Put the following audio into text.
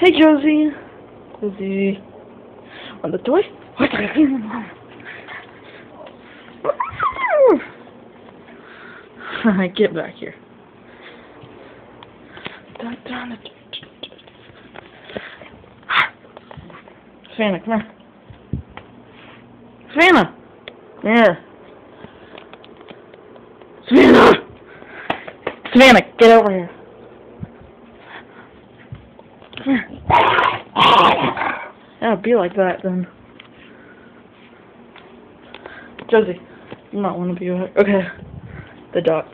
Hey, Josie. Josie. Want the toy? What Get back here. Savannah, come here. Savannah! Here. Savannah! Savannah, get over here. Yeah, be like that then. Josie, you might want to be like, okay. The duck.